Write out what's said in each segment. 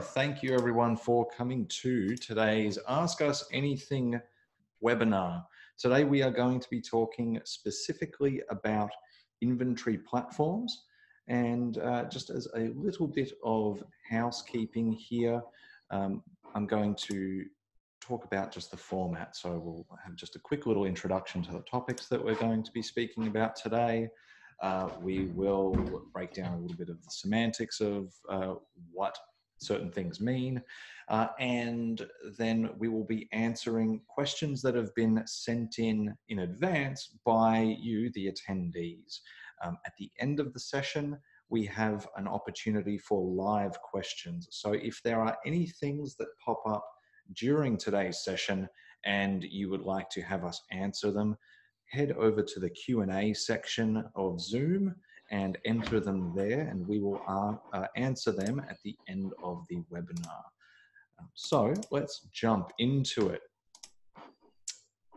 Thank you everyone for coming to today's Ask Us Anything webinar. Today we are going to be talking specifically about inventory platforms and uh, just as a little bit of housekeeping here, um, I'm going to talk about just the format. So we'll have just a quick little introduction to the topics that we're going to be speaking about today. Uh, we will break down a little bit of the semantics of uh, what certain things mean. Uh, and then we will be answering questions that have been sent in in advance by you, the attendees. Um, at the end of the session, we have an opportunity for live questions. So if there are any things that pop up during today's session and you would like to have us answer them, head over to the Q&A section of Zoom and enter them there and we will uh, uh, answer them at the end of the webinar. Um, so let's jump into it.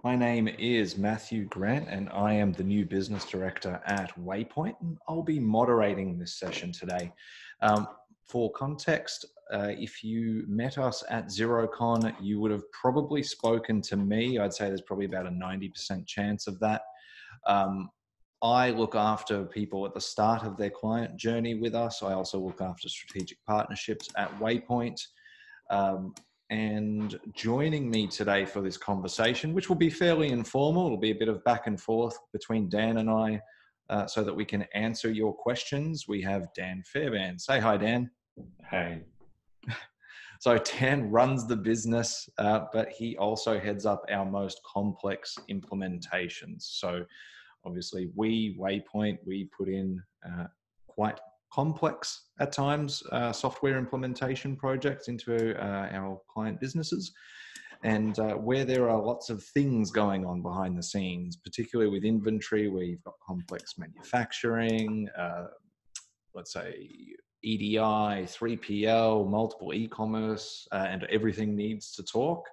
My name is Matthew Grant and I am the new business director at Waypoint and I'll be moderating this session today. Um, for context, uh, if you met us at XeroCon, you would have probably spoken to me. I'd say there's probably about a 90% chance of that. Um, I look after people at the start of their client journey with us. I also look after strategic partnerships at Waypoint. Um, and joining me today for this conversation, which will be fairly informal, it'll be a bit of back and forth between Dan and I uh, so that we can answer your questions. We have Dan Fairbairn. Say hi, Dan. Hey. So Dan runs the business, uh, but he also heads up our most complex implementations. So obviously we waypoint we put in uh, quite complex at times uh, software implementation projects into uh, our client businesses. And uh, where there are lots of things going on behind the scenes particularly with inventory where you've got complex manufacturing uh, let's say edi 3pl multiple e-commerce uh, and everything needs to talk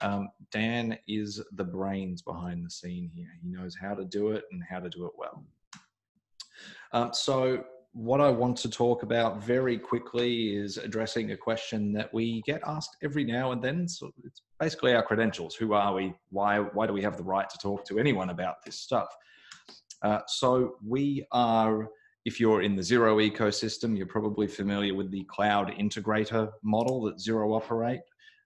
um, Dan is the brains behind the scene here. He knows how to do it and how to do it well. Um, so, what I want to talk about very quickly is addressing a question that we get asked every now and then. So, it's basically our credentials. Who are we? Why, why do we have the right to talk to anyone about this stuff? Uh, so, we are if you're in the Xero ecosystem, you're probably familiar with the cloud integrator model that Xero operate.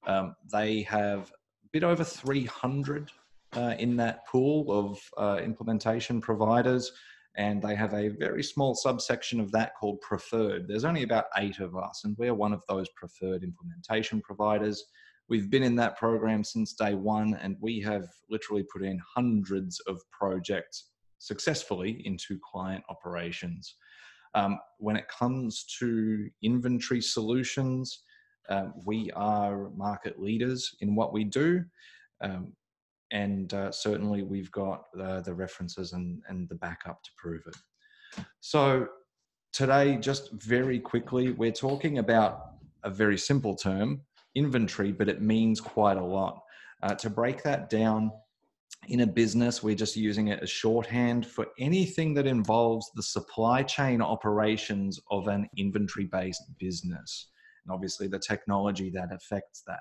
Um, they have bit over 300 uh, in that pool of uh, implementation providers, and they have a very small subsection of that called preferred. There's only about eight of us, and we're one of those preferred implementation providers. We've been in that program since day one, and we have literally put in hundreds of projects successfully into client operations. Um, when it comes to inventory solutions, um, we are market leaders in what we do. Um, and uh, certainly we've got uh, the references and, and the backup to prove it. So today, just very quickly, we're talking about a very simple term, inventory, but it means quite a lot. Uh, to break that down in a business, we're just using it as shorthand for anything that involves the supply chain operations of an inventory based business and obviously the technology that affects that.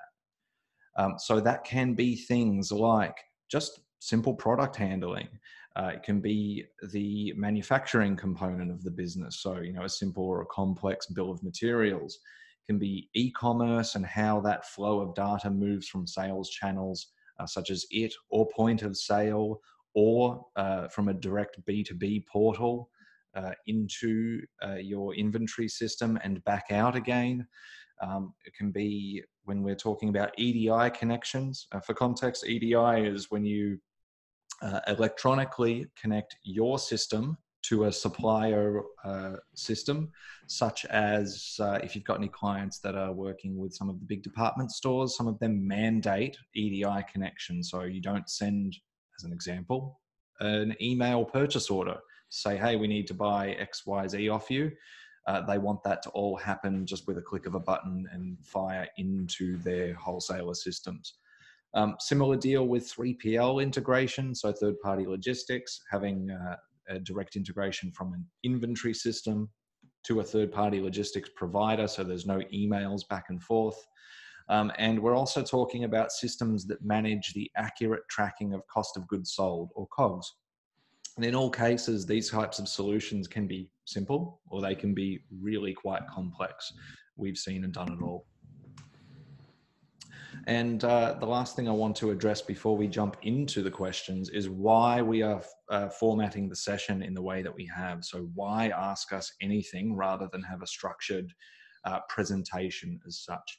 Um, so that can be things like just simple product handling. Uh, it can be the manufacturing component of the business. So, you know, a simple or a complex bill of materials. It can be e-commerce and how that flow of data moves from sales channels uh, such as it or point of sale or uh, from a direct B2B portal uh, into uh, your inventory system and back out again. Um, it can be when we're talking about EDI connections. Uh, for context, EDI is when you uh, electronically connect your system to a supplier uh, system, such as uh, if you've got any clients that are working with some of the big department stores, some of them mandate EDI connection. So you don't send, as an example, an email purchase order say, hey, we need to buy XYZ off you. Uh, they want that to all happen just with a click of a button and fire into their wholesaler systems. Um, similar deal with 3PL integration, so third party logistics, having uh, a direct integration from an inventory system to a third party logistics provider, so there's no emails back and forth. Um, and we're also talking about systems that manage the accurate tracking of cost of goods sold or COGS. And in all cases, these types of solutions can be simple or they can be really quite complex. We've seen and done it all. And uh, the last thing I want to address before we jump into the questions is why we are uh, formatting the session in the way that we have. So, why ask us anything rather than have a structured uh, presentation as such?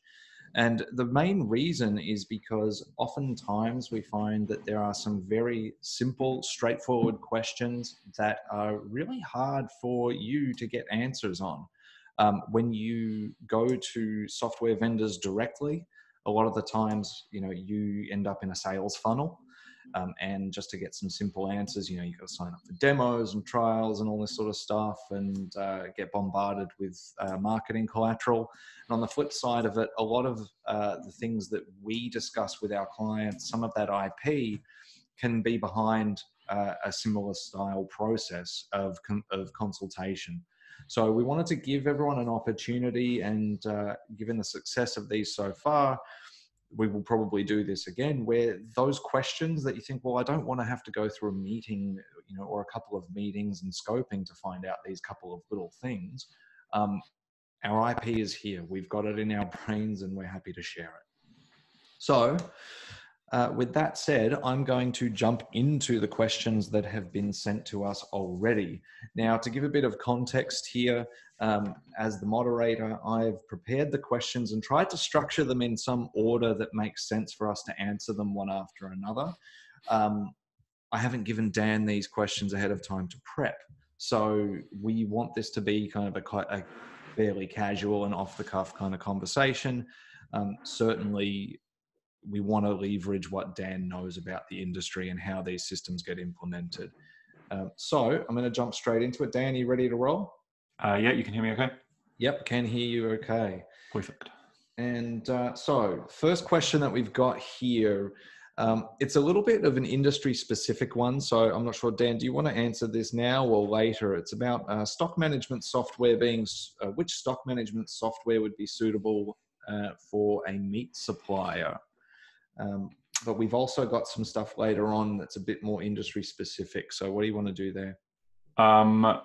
And the main reason is because oftentimes we find that there are some very simple, straightforward questions that are really hard for you to get answers on. Um, when you go to software vendors directly, a lot of the times, you know, you end up in a sales funnel. Um, and just to get some simple answers, you know, you've got to sign up for demos and trials and all this sort of stuff and uh, get bombarded with uh, marketing collateral. And on the flip side of it, a lot of uh, the things that we discuss with our clients, some of that IP can be behind uh, a similar style process of, of consultation. So we wanted to give everyone an opportunity, and uh, given the success of these so far, we will probably do this again where those questions that you think well i don't want to have to go through a meeting you know or a couple of meetings and scoping to find out these couple of little things um, our ip is here we've got it in our brains and we're happy to share it so uh, with that said, I'm going to jump into the questions that have been sent to us already. Now, to give a bit of context here, um, as the moderator, I've prepared the questions and tried to structure them in some order that makes sense for us to answer them one after another. Um, I haven't given Dan these questions ahead of time to prep. So we want this to be kind of a, a fairly casual and off the cuff kind of conversation. Um, certainly, we want to leverage what Dan knows about the industry and how these systems get implemented. Uh, so I'm going to jump straight into it. Dan, you ready to roll? Uh, yeah, you can hear me okay? Yep, can hear you okay. Perfect. And uh, so, first question that we've got here, um, it's a little bit of an industry specific one. So, I'm not sure, Dan, do you want to answer this now or later? It's about uh, stock management software being, uh, which stock management software would be suitable uh, for a meat supplier? Um, but we've also got some stuff later on that's a bit more industry specific. So, what do you want to do there? Um,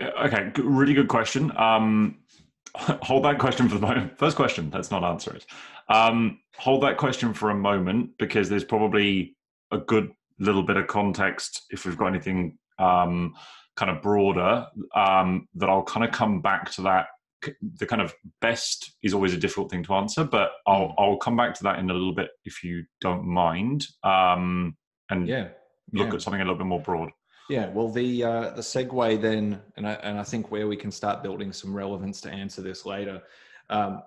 okay, really good question. Um, hold that question for the moment. First question, let's not answer it. Um, hold that question for a moment because there's probably a good little bit of context if we've got anything um, kind of broader um, that I'll kind of come back to that the kind of best is always a difficult thing to answer, but I'll hmm. I'll come back to that in a little bit if you don't mind. Um, and yeah, look yeah. at something a little bit more broad. Yeah, well, the uh, the segue then, and I, and I think where we can start building some relevance to answer this later. Um,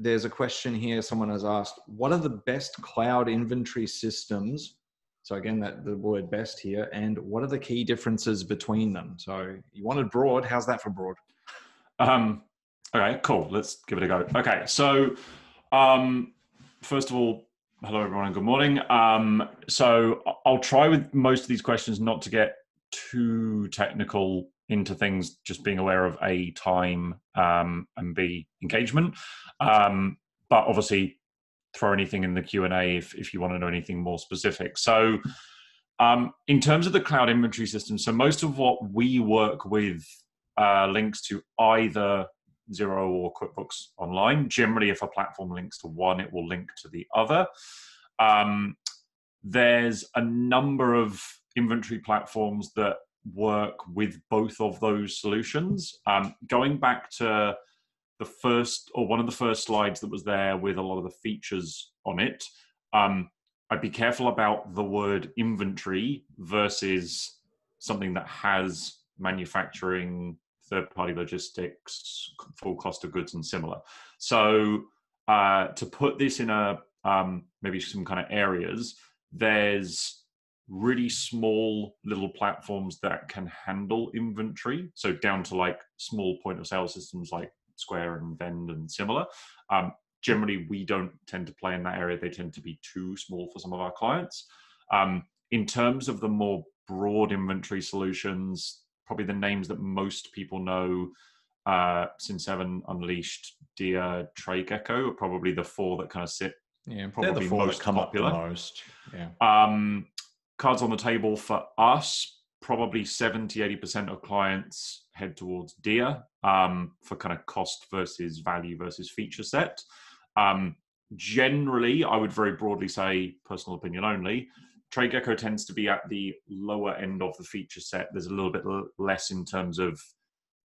there's a question here. Someone has asked, "What are the best cloud inventory systems?" So again, that the word "best" here, and what are the key differences between them? So you wanted broad. How's that for broad? Um, Okay, cool. Let's give it a go. Okay, so um, first of all, hello everyone and good morning. Um, so I'll try with most of these questions not to get too technical into things, just being aware of a time um, and b engagement. Um, but obviously, throw anything in the Q and A if if you want to know anything more specific. So. Um, in terms of the cloud inventory system, so most of what we work with uh, links to either Xero or QuickBooks Online. Generally, if a platform links to one, it will link to the other. Um, there's a number of inventory platforms that work with both of those solutions. Um, going back to the first or one of the first slides that was there with a lot of the features on it, um, I'd be careful about the word inventory versus something that has manufacturing third party logistics, full cost of goods, and similar. So, uh, to put this in a um, maybe some kind of areas, there's really small little platforms that can handle inventory. So, down to like small point of sale systems like Square and Vend and similar. Um, generally, we don't tend to play in that area, they tend to be too small for some of our clients. Um, in terms of the more broad inventory solutions, probably the names that most people know uh, Cin7, Unleashed, DEAR, TradeGecko are probably the four that kind of sit. Yeah, probably They're the four most that come popular. up the most. Yeah. Um, cards on the table for us, probably 70, 80% of clients head towards DEAR um, for kind of cost versus value versus feature set. Um, generally, I would very broadly say, personal opinion only, TradeGecko tends to be at the lower end of the feature set. There's a little bit less in terms of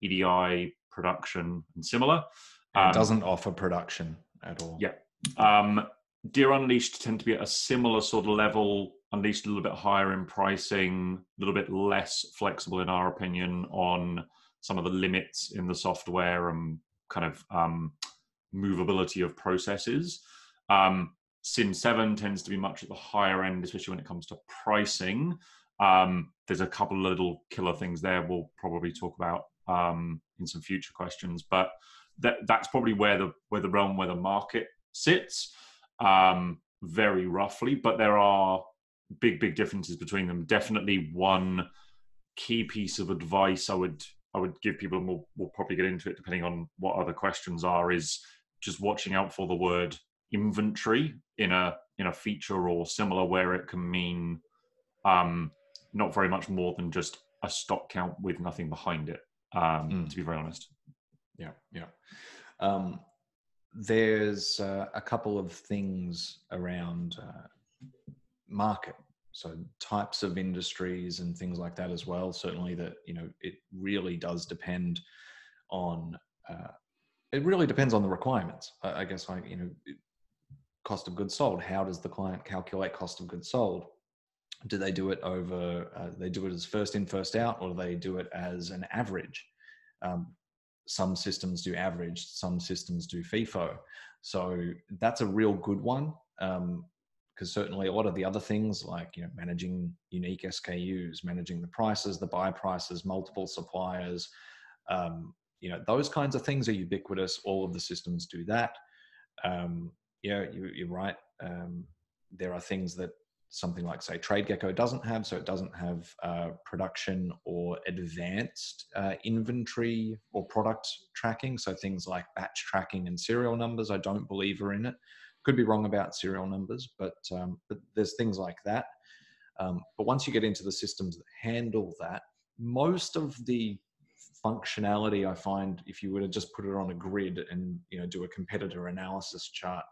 EDI production and similar. Um, it doesn't offer production at all. Yeah. Um, DEAR Unleashed tend to be at a similar sort of level, Unleashed a little bit higher in pricing, a little bit less flexible, in our opinion, on some of the limits in the software and kind of um, movability of processes. Um, Cin7 tends to be much at the higher end, especially when it comes to pricing. Um, there's a couple of little killer things there we'll probably talk about um, in some future questions, but that, that's probably where the where the realm where the market sits, um, very roughly. But there are big big differences between them. Definitely one key piece of advice I would I would give people, and we'll, we'll probably get into it depending on what other questions are, is just watching out for the word inventory in a in a feature or similar where it can mean um, not very much more than just a stock count with nothing behind it um, mm. to be very honest yeah yeah um, there's uh, a couple of things around uh, market so types of industries and things like that as well certainly that you know it really does depend on uh, it really depends on the requirements i, I guess like you know cost of goods sold. How does the client calculate cost of goods sold? Do they do it over? Uh, they do it as first in, first out, or do they do it as an average? Um, some systems do average, some systems do FIFO. So that's a real good one because certainly a lot of the other things like you know managing unique SKUs, managing the prices, the buy prices, multiple suppliers, um, you know those kinds of things are ubiquitous. All of the systems do that. Um, yeah, you, are right. Um, there are things that something like, say, TradeGecko doesn't have. So it doesn't have uh, production or advanced uh, inventory or product tracking. So things like batch tracking and serial numbers, I don't believe are in it. Could be wrong about serial numbers, but um, but there's things like that. Um, but once you get into the systems that handle that, most of the functionality I find, if you were to just put it on a grid and you know do a competitor analysis chart,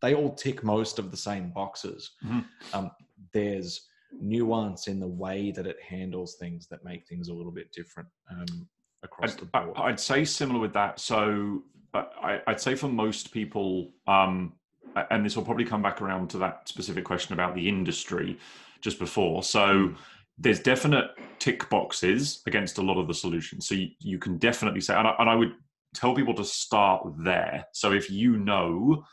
they all tick most of the same boxes. Mm-hmm. Um, there's nuance in the way that it handles things that make things a little bit different um, across I'd, the board. I'd say similar with that. So I, would say for most people, um, and this will probably come back around to that specific question about the industry just before. So hmm. there's definite tick boxes against a lot of the solutions. So you, you can definitely say, and I, and I would tell people to start there. So if you know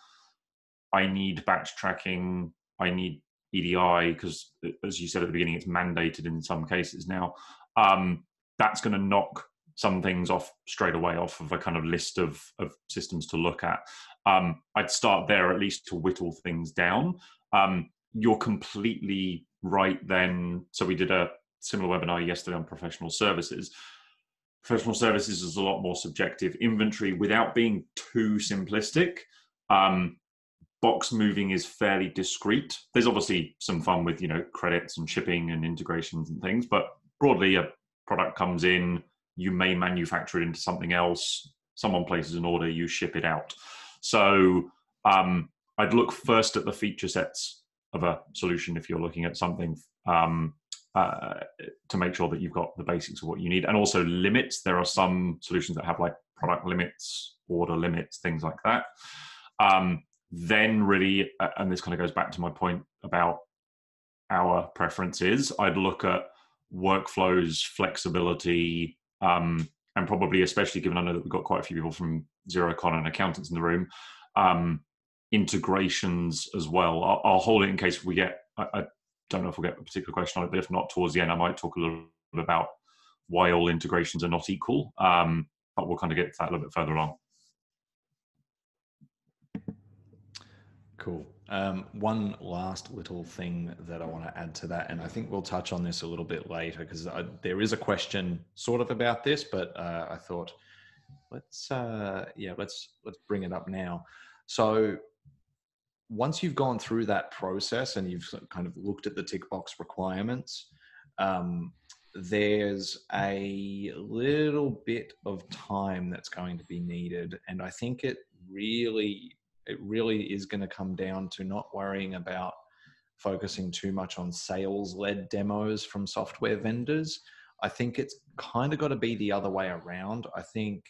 I need batch tracking, I need EDI because, as you said at the beginning, it's mandated in some cases now. Um, that's going to knock some things off straight away off of a kind of list of, of systems to look at. Um, I'd start there at least to whittle things down. Um, you're completely right then. So we did a similar webinar yesterday on professional services. Professional services is a lot more subjective inventory without being too simplistic. Um, box moving is fairly discrete. There's obviously some fun with you know credits and shipping and integrations and things, but broadly, a product comes in, you may manufacture it into something else. Someone places an order, you ship it out. So um, I'd look first at the feature sets of a solution if you're looking at something um, uh, to make sure that you've got the basics of what you need, and also limits. There are some solutions that have like product limits, order limits, things like that. Um, then really, and this kind of goes back to my point about our preferences, I'd look at workflows, flexibility, um, and probably, especially given I know that we've got quite a few people from Xerocon and accountants in the room, um, integrations as well. I'll, I'll, hold it in case we get, I, I, don't know if we'll get a particular question on it, but if not, towards the end, I might talk a little bit about why all integrations are not equal. Um, but we'll kind of get to that a little bit further along. Cool. Um, one last little thing that I want to add to that, and I think we'll touch on this a little bit later because there is a question sort of about this, but uh, I thought let's uh, yeah let's let's bring it up now. So once you've gone through that process and you've kind of looked at the tick box requirements, um, there's a little bit of time that's going to be needed, and I think it really it really is going to come down to not worrying about focusing too much on sales led demos from software vendors. I think it's kind of got to be the other way around. I think,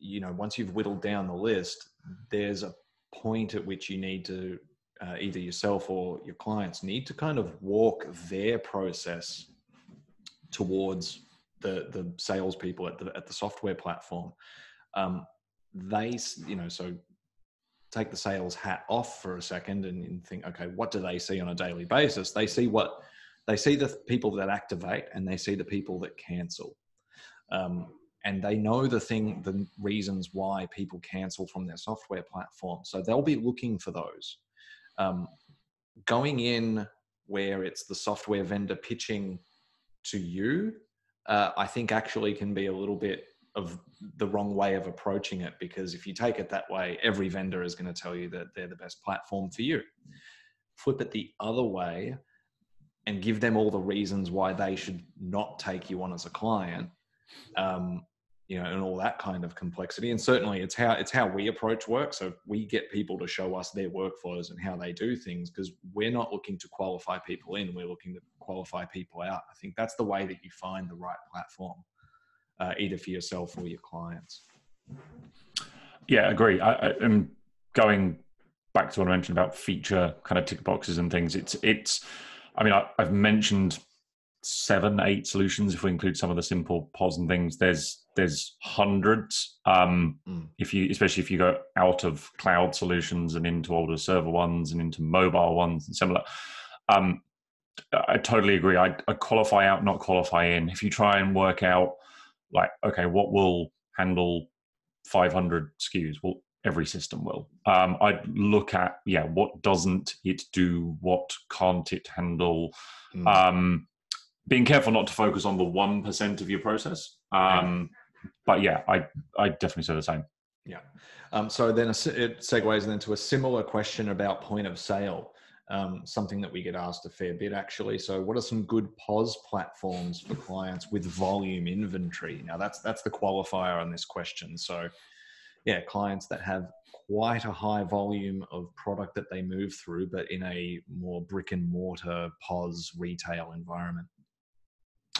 you know, once you've whittled down the list, there's a point at which you need to uh, either yourself or your clients need to kind of walk their process towards the the salespeople at the at the software platform. Um, they, you know, so take the sales hat off for a second and, think, okay, what do they see on a daily basis? They see what they see the people that activate and they see the people that cancel. Um, and they know the thing, the reasons why people cancel from their software platform. So they'll be looking for those. Um, going in where it's the software vendor pitching to you, uh, I think actually can be a little bit of the wrong way of approaching it because if you take it that way, every vendor is going to tell you that they're the best platform for you. Flip it the other way and give them all the reasons why they should not take you on as a client. Um, you know, and all that kind of complexity. And certainly, it's how it's how we approach work. So we get people to show us their workflows and how they do things because we're not looking to qualify people in; we're looking to qualify people out. I think that's the way that you find the right platform uh, either for yourself or your clients. Yeah, agree. I, I am going back to what I mentioned about feature kind of tick boxes and things. It's it's. I mean, I, I've mentioned seven, eight solutions if we include some of the simple POS and things. There's there's hundreds. Um, mm. If you, especially if you go out of cloud solutions and into older server ones and into mobile ones and similar. Um, I totally agree. I, I qualify out, not qualify in. If you try and work out like okay what will handle 500 SKUs well every system will um, i'd look at yeah what doesn't it do what can't it handle mm. um, being careful not to focus on the 1% of your process um, but yeah i i definitely say the same yeah um, so then it segues into a similar question about point of sale um, something that we get asked a fair bit actually. So, what are some good POS platforms for clients with volume inventory? Now, that's that's the qualifier on this question. So, yeah, clients that have quite a high volume of product that they move through, but in a more brick and mortar POS retail environment.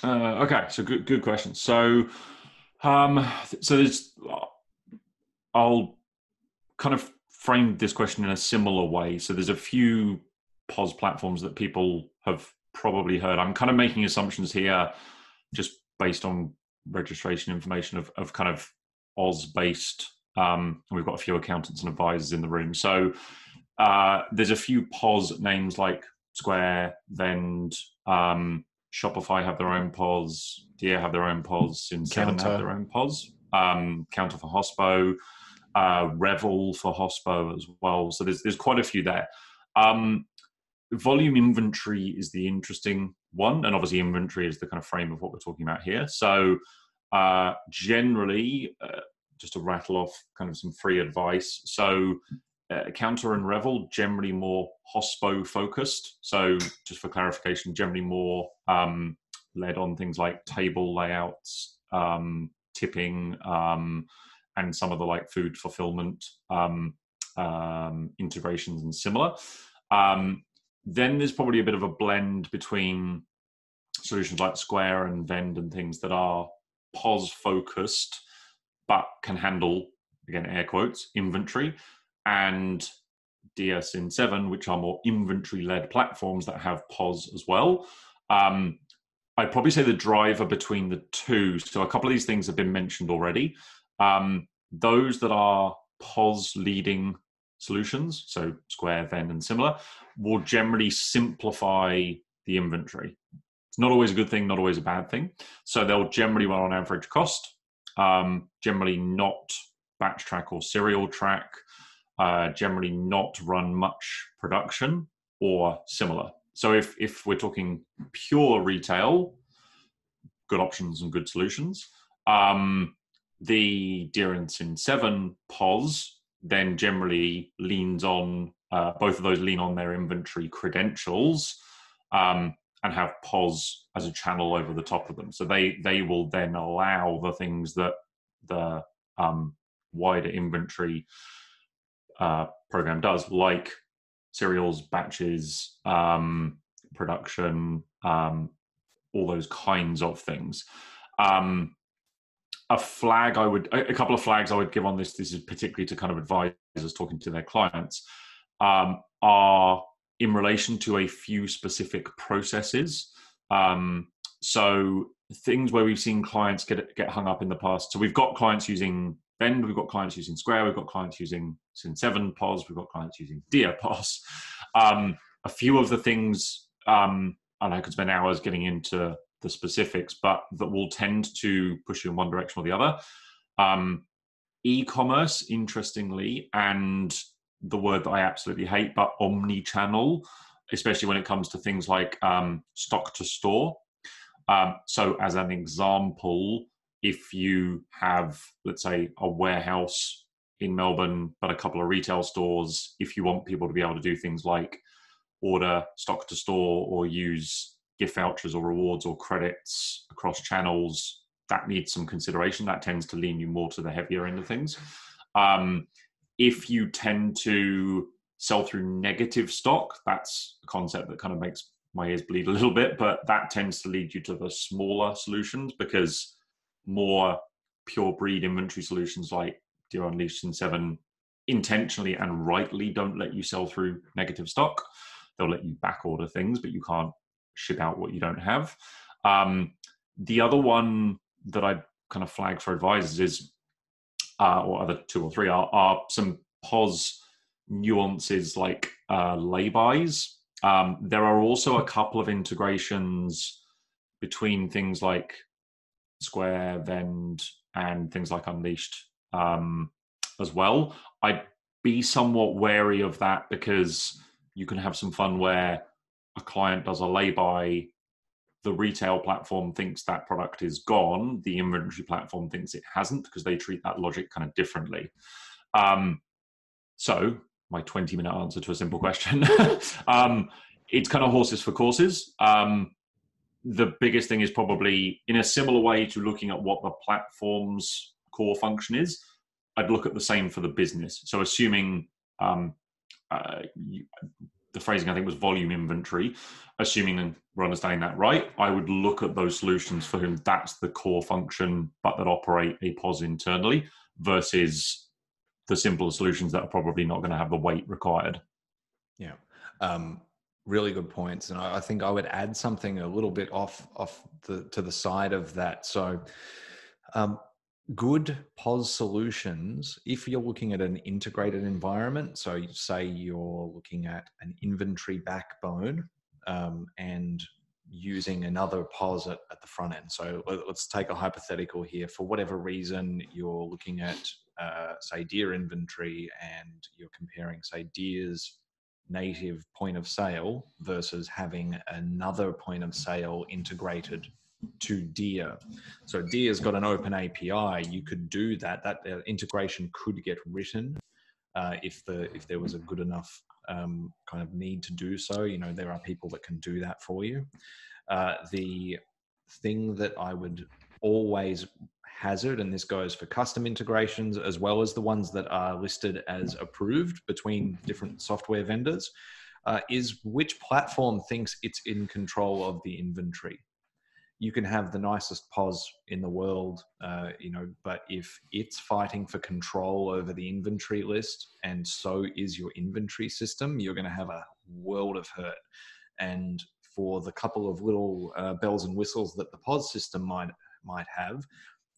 Uh, okay, so good good question. So, um, so there's, I'll kind of frame this question in a similar way. So there's a few POS platforms that people have probably heard. I'm kind of making assumptions here just based on registration information of, of kind of Oz based. Um, we've got a few accountants and advisors in the room. So uh, there's a few POS names like Square, Vend, um, Shopify have their own POS, DEAR have their own POS, Cin7 have their own POS, um, Counter for Hospo, uh, Revel for Hospo as well. So there's there's quite a few there. Um, volume inventory is the interesting one, and obviously inventory is the kind of frame of what we're talking about here. So uh, generally, uh, just to rattle off kind of some free advice. So uh, Counter and Revel generally more hospo focused. So just for clarification, generally more um, led on things like table layouts, um, tipping, um, and some of the like food fulfillment um, um, integrations and similar. Um, then there's probably a bit of a blend between solutions like Square and Vend and things that are POS focused, but can handle, again, air quotes, inventory, and DEAR Cin7, which are more inventory led platforms that have POS as well. Um, I'd probably say the driver between the two. So a couple of these things have been mentioned already. Um, those that are POS leading solutions, so Square, Vend, and similar, will generally simplify the inventory. It's not always a good thing, not always a bad thing. So they'll generally run on average cost, um, generally not batch track or serial track, uh, generally not run much production or similar. So if if we're talking pure retail, good options and good solutions. Um, the DEAR and Cin7 POS then generally leans on, uh, both of those lean on their inventory credentials um, and have POS as a channel over the top of them. So they, they will then allow the things that the um, wider inventory uh, program does, like serials, batches, um, production, um, all those kinds of things. Um, a flag I would, a couple of flags I would give on this. This is particularly to kind of advisors talking to their clients, um, are in relation to a few specific processes. Um, so things where we've seen clients get get hung up in the past. So we've got clients using Vend, we've got clients using Square, we've got clients using Cin7 POS, we've got clients using DEAR POS. Um, a few of the things, um, and I could spend hours getting into the specifics, but that will tend to push you in one direction or the other. Um, e-commerce, interestingly, and the word that I absolutely hate, but omni-channel, especially when it comes to things like um, stock to store. Um, so, as an example, if you have, let's say, a warehouse in Melbourne, but a couple of retail stores, if you want people to be able to do things like order stock to store or use gift vouchers or rewards or credits across channels, that needs some consideration. That tends to lean you more to the heavier end of things. Um, if you tend to sell through negative stock, that's a concept that kind of makes my ears bleed a little bit, but that tends to lead you to the smaller solutions because more pure breed inventory solutions like DEAR Unleashed and Seven intentionally and rightly don't let you sell through negative stock. They'll let you back order things, but you can't ship out what you don't have. Um, the other one that I kind of flag for advisors is, uh, or other two or three are, are some POS nuances like uh, laybys. Um, there are also a couple of integrations between things like Square, Vend, and things like Unleashed um, as well. I'd be somewhat wary of that because you can have some fun where a client does a lay-by, the retail platform thinks that product is gone, the inventory platform thinks it hasn't because they treat that logic kind of differently. Um, so, my 20 minute answer to a simple question um, it's kind of horses for courses. Um, the biggest thing is probably in a similar way to looking at what the platform's core function is. I'd look at the same for the business. So, assuming um, uh, you, the phrasing I think was volume inventory, assuming we're understanding that right, I would look at those solutions for whom that's the core function, but that operate a POS internally versus the simpler solutions that are probably not going to have the weight required. Yeah. Um, really good points, and I, think I would add something a little bit off off the to the side of that. So, um, good POS solutions, if you're looking at an integrated environment, so say you're looking at an inventory backbone um, and using another POS at, at, the front end. So let's take a hypothetical here. For whatever reason, you're looking at, uh, say, DEAR inventory and you're comparing, say, DEAR's native point of sale versus having another point of sale integrated to DEAR. So DEAR's got an open API. You could do that. That uh, integration could get written uh, if the if there was a good enough um, kind of need to do so. You know, there are people that can do that for you. Uh, the thing that I would always hazard, and this goes for custom integrations as well as the ones that are listed as approved between different software vendors, uh, is which platform thinks it's in control of the inventory. You can have the nicest POS in the world, uh, you know, but if it's fighting for control over the inventory list, and so is your inventory system, you're going to have a world of hurt. And for the couple of little uh, bells and whistles that the POS system might might have,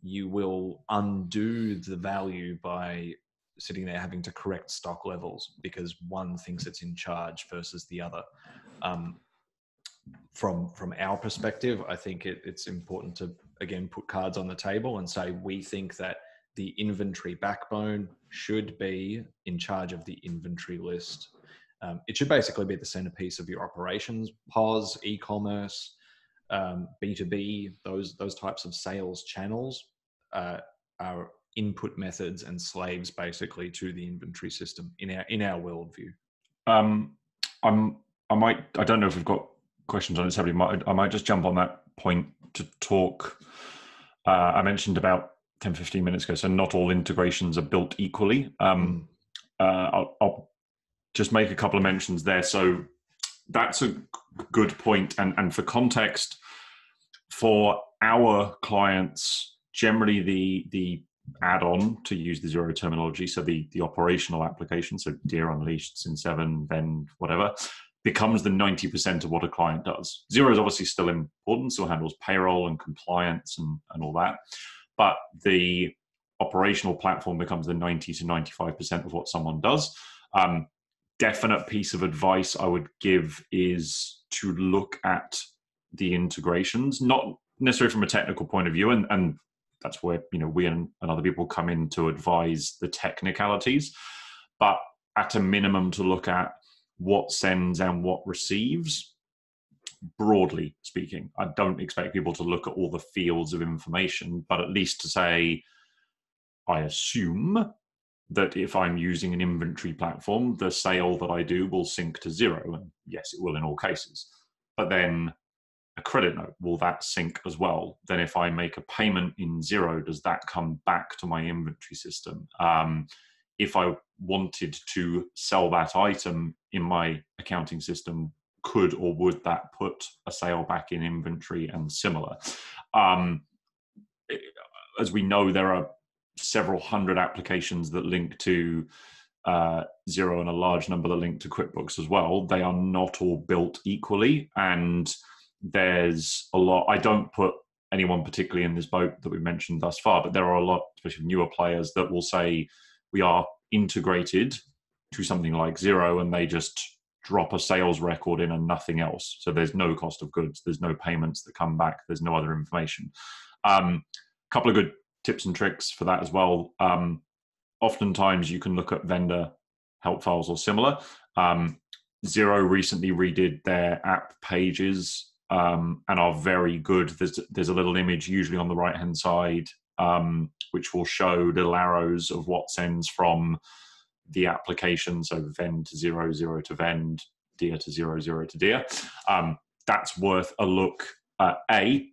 you will undo the value by sitting there having to correct stock levels because one thinks it's in charge versus the other. Um, from from our perspective, I think it, it's important to again put cards on the table and say we think that the inventory backbone should be in charge of the inventory list. Um, it should basically be the centerpiece of your operations, POS, e-commerce, um, B2B, those those types of sales channels uh, are input methods and slaves basically to the inventory system in our in our worldview. Um, I'm I might I don't know if we've got questions on it. Might I might just jump on that point to talk. Uh, I mentioned about 10, 15 minutes ago. So not all integrations are built equally. Um, mm. uh, I'll, I'll, just make a couple of mentions there. So that's a good point. And, and for context, for our clients, generally the the add-on to use the Xero terminology, so the the operational application, so DEAR Unleashed, Cin7, then whatever, becomes the 90% of what a client does. Xero is obviously still important, still handles payroll and compliance and, and all that but the operational platform becomes the 90 to 95% of what someone does. Um, definite piece of advice I would give is to look at the integrations, not necessarily from a technical point of view, and, and that's where you know we and, and other people come in to advise the technicalities, but at a minimum to look at what sends and what receives broadly speaking. I don't expect people to look at all the fields of information, but at least to say, I assume that if I'm using an inventory platform, the sale that I do will sync to Xero. And yes, it will in all cases. But then a credit note, will that sync as well? Then if I make a payment in Xero, does that come back to my inventory system? Um, if I wanted to sell that item in my accounting system, could or would that put a sale back in inventory and similar. Um, as we know, there are several hundred applications that link to uh, Xero and a large number that link to QuickBooks as well. They are not all built equally, and there's a lot. I don't put anyone particularly in this boat that we've mentioned thus far, but there are a lot, especially newer players, that will say we are integrated to something like Xero and they just drop a sales record in and nothing else. So there's no cost of goods, there's no payments that come back, there's no other information. A um, couple of good tips and tricks for that as well. Um, oftentimes you can look at vendor help files or similar. Um, Xero recently redid their app pages um, and are very good. There's there's a little image usually on the right hand side um, which will show little arrows of what sends from the application, so vend to Xero, Xero to vend, DEAR to Xero, Xero to DEAR. Um, that's worth a look, A,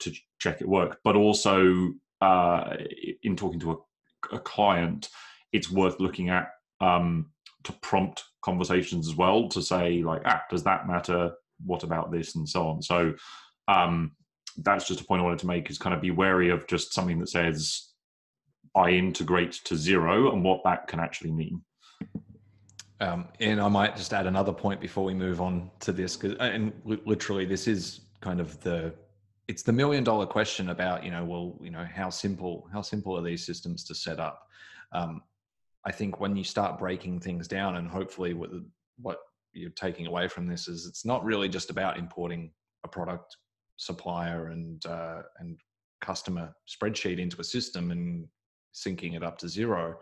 to check it worked, but also uh, in talking to a, a, client, it's worth looking at um, to prompt conversations as well to say, like, ah, does that matter? What about this? And so on. So um, that's just a point I wanted to make is kind of be wary of just something that says, I integrate to Xero and what that can actually mean. Um, and I might just add another point before we move on to this, because and literally this is kind of the it's the million dollar question about you know well you know how simple how simple are these systems to set up. Um, I think when you start breaking things down, and hopefully what what you're taking away from this is it's not really just about importing a product supplier and uh, and customer spreadsheet into a system and syncing it up to Xero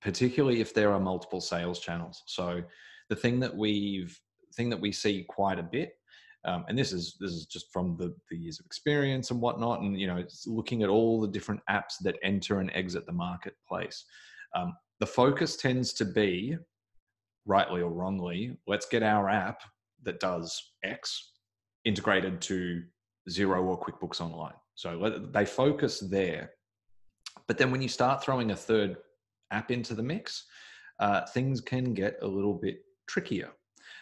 particularly if there are multiple sales channels. So the thing that we've thing that we see quite a bit, um, and this is this is just from the, the years of experience and whatnot, and you know, looking at all the different apps that enter and exit the marketplace. Um, the focus tends to be, rightly or wrongly, let's get our app that does X integrated to Xero or QuickBooks Online. So they focus there but then when you start throwing a third app into the mix, uh, things can get a little bit trickier.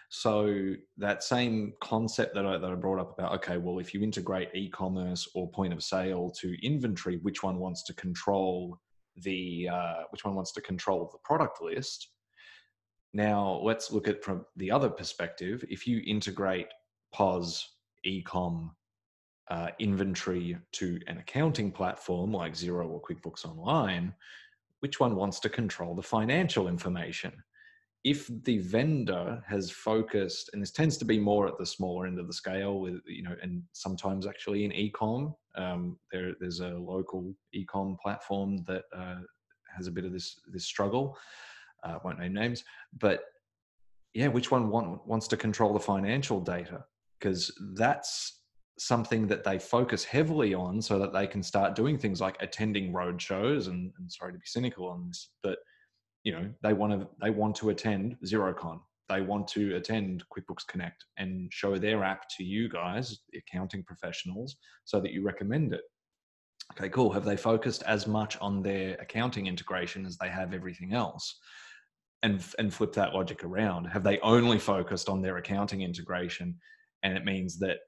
So that same concept that I, that I brought up about, okay, well, if you integrate e-commerce or point of sale to inventory, which one wants to control the uh, which one wants to control the product list? Now let's look at from the other perspective. If you integrate POS, ecom, uh, inventory to an accounting platform like Xero or QuickBooks Online, which one wants to control the financial information? If the vendor has focused, and this tends to be more at the smaller end of the scale, with you know, and sometimes actually in ecom, um, there, there's a local ecom platform that uh, has a bit of this this struggle. Uh, won't name names, but yeah, which one want, wants to control the financial data? Because that's something that they focus heavily on so that they can start doing things like attending road shows and, and sorry to be cynical on this but you know they want to they want to attend xerocon they want to attend quickbooks connect and show their app to you guys accounting professionals so that you recommend it. Okay cool. Have they focused as much on their accounting integration as they have everything else and and flip that logic around have they only focused on their accounting integration? And it means that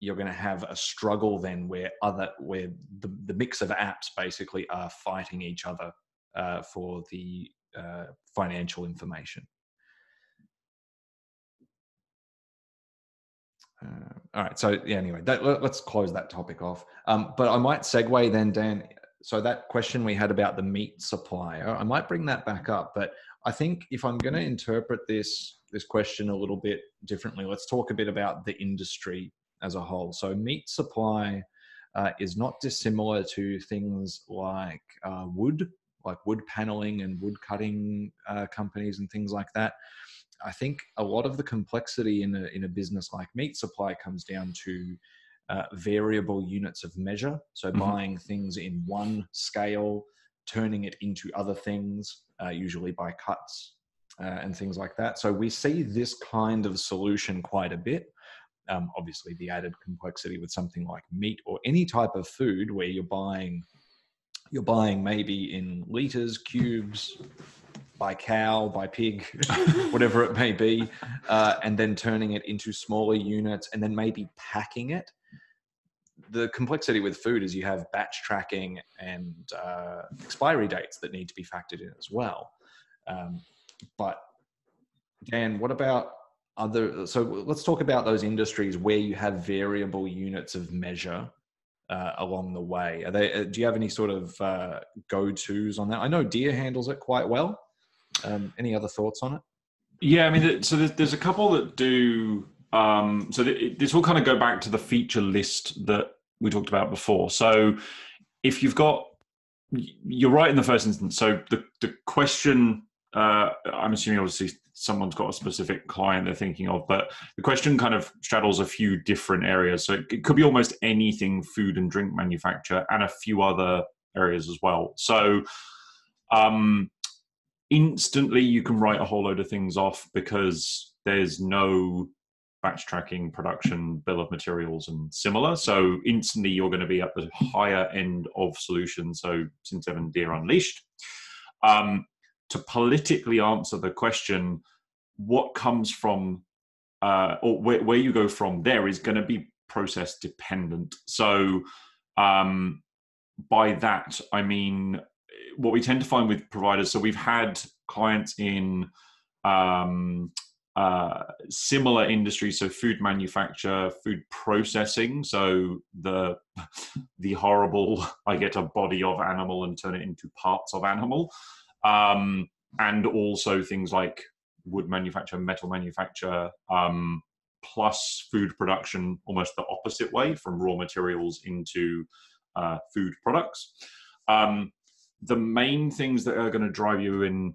you're going to have a struggle then where other where the, the mix of apps basically are fighting each other uh, for the uh, financial information. Uh, all right so yeah anyway that, let, us close that topic off. Um, but i might segue then dan so that question we had about the meat supplier i might bring that back up but i think if i'm going to interpret this this question a little bit differently let's talk a bit about the industry as a whole. So meat supply uh, is not dissimilar to things like uh, wood, like wood paneling and wood cutting uh, companies and things like that. I think a lot of the complexity in a, in a business like meat supply comes down to uh, variable units of measure. So mm-hmm. buying things in one scale, turning it into other things, uh, usually by cuts uh, and things like that. So we see this kind of solution quite a bit um, obviously the added complexity with something like meat or any type of food where you're buying you're buying maybe in liters cubes by cow by pig whatever it may be uh, and then turning it into smaller units and then maybe packing it the complexity with food is you have batch tracking and uh, expiry dates that need to be factored in as well. Um, but dan what about other so let's talk about those industries where you have variable units of measure uh, along the way. Are they uh, do you have any sort of uh, go-to's on that? I know DEAR handles it quite well. Um, any other thoughts on it? Yeah i mean so there's, a couple that do um, so this will kind of go back to the feature list that we talked about before so if you've got you're right in the first instance so the, the question uh, i'm assuming obviously someone's got a specific client they're thinking of. But the question kind of straddles a few different areas. So it, could be almost anything food and drink manufacture and a few other areas as well. So um, instantly you can write a whole load of things off because there's no batch tracking, production, bill of materials, and similar. So instantly you're going to be at the higher end of solutions. So since 7 DEAR Unleashed. Um, to politically answer the question, what comes from uh, or where, where you go from there is going to be process dependent. So um, by that, I mean what we tend to find with providers. So we've had clients in um, uh, similar industries, so food manufacture, food processing. So the the horrible, I get a body of animal and turn it into parts of animal um, and also things like wood manufacture, metal manufacture, um, plus food production, almost the opposite way from raw materials into uh, food products. Um, the main things that are going to drive you in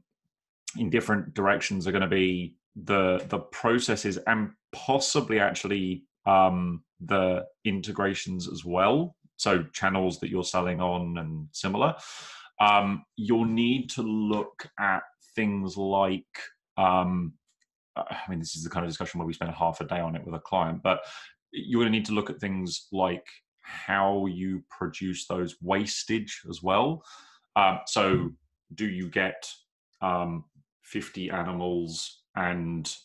in different directions are going to be the the processes and possibly actually um, the integrations as well. So channels that you're selling on and similar um, you'll need to look at things like um, I mean, this is the kind of discussion where we spend half a day on it with a client, but you're going to need to look at things like how you produce those wastage as well. Um, so, do you get um, 50 animals and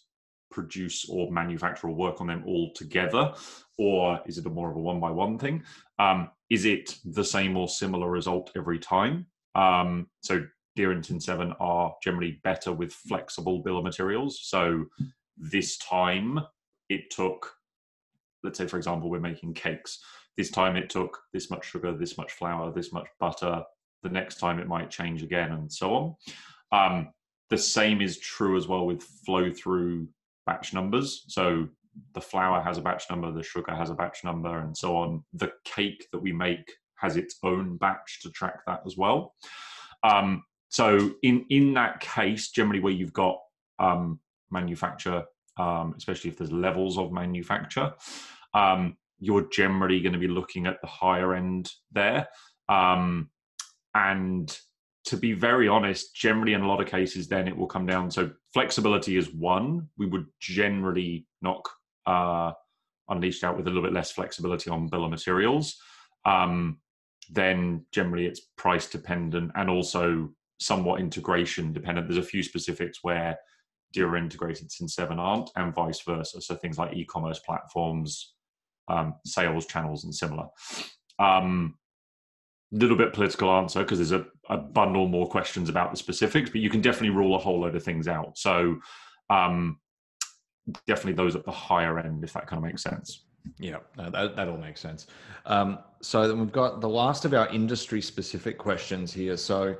produce or manufacture or work on them all together? Or is it a more of a one by one thing? Um, is it the same or similar result every time? Um, so DEAR and 7 are generally better with flexible bill of materials. So this time it took, let's say, for example, we're making cakes. This time it took this much sugar, this much flour, this much butter. The next time it might change again, and so on. Um, the same is true as well with flow through batch numbers. So the flour has a batch number, the sugar has a batch number, and so on. The cake that we make has its own batch to track that as well. Um, so in in that case, generally where you've got um, manufacture, um, especially if there's levels of manufacture, um, you're generally going to be looking at the higher end there. Um, and to be very honest, generally in a lot of cases, then it will come down. So flexibility is one. We would generally knock uh, unleashed out with a little bit less flexibility on bill of materials. Um, then generally it's price dependent and also somewhat integration dependent. There's a few specifics where DEAR integrated Cin7 aren't, and vice versa. So things like e-commerce platforms, um, sales channels, and similar. Um, little bit political answer because there's a, a, bundle more questions about the specifics, but you can definitely rule a whole load of things out. So um, definitely those at the higher end, if that kind of makes sense. Yeah, that, that all makes sense. Um, so then we've got the last of our industry specific questions here. So